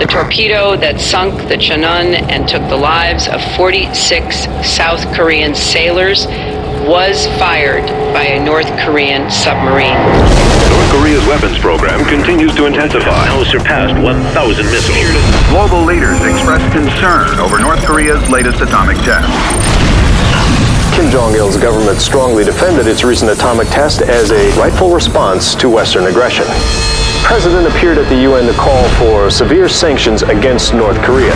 The torpedo that sunk the Cheonan and took the lives of 46 South Korean sailors was fired by a North Korean submarine. North Korea's weapons program continues to intensify. Now surpassed 1,000 missiles. Global leaders expressed concern over North Korea's latest atomic test. Kim Jong il's government strongly defended its recent atomic test as a rightful response to Western aggression. The president appeared at the UN to call for severe sanctions against North Korea.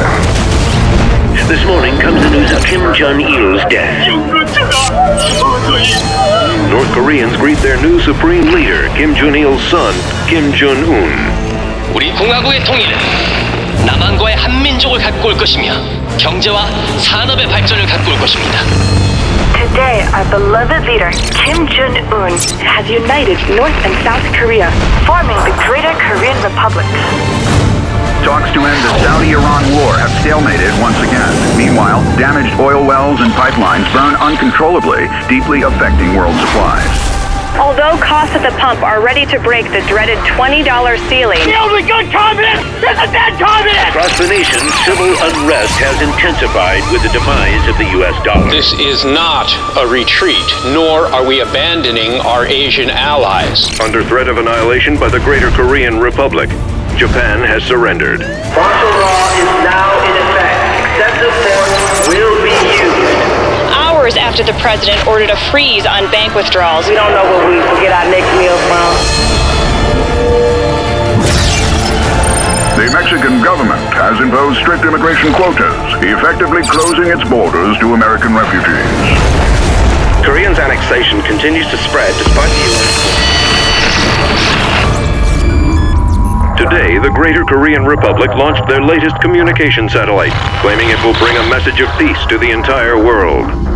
This morning comes the news of Kim Jong il's death. North Koreans greet their new supreme leader, Kim Jong il's son, Kim Jong un. 우리 공화국의 통일은 남한과의 한민족을 갖고 올 것이며 경제와 산업의 발전을 갖고 올 것입니다. Today, our beloved leader, Kim Jong un, has united North and South Korea, forming the Greater Korean Republic. Talks to end the Saudi-Iran war have stalemated once again. Meanwhile, damaged oil wells and pipelines burn uncontrollably, deeply affecting world supplies. Although costs at the pump are ready to break the dreaded $20 ceiling, Deal with good communists! There's a bad communist! Across the nation, civil unrest has intensified with the demise of the U.S. dollar. This is not a retreat, nor are we abandoning our Asian allies. Under threat of annihilation by the Greater Korean Republic, Japan has surrendered. Martial law is now hours after the president ordered a freeze on bank withdrawals, We don't know where we will get our next meal from. The Mexican government has imposed strict immigration quotas, effectively closing its borders to American refugees. Koreans' annexation continues to spread despite the U.S. Today, the Greater Korean Republic launched their latest communication satellite, claiming it will bring a message of peace to the entire world.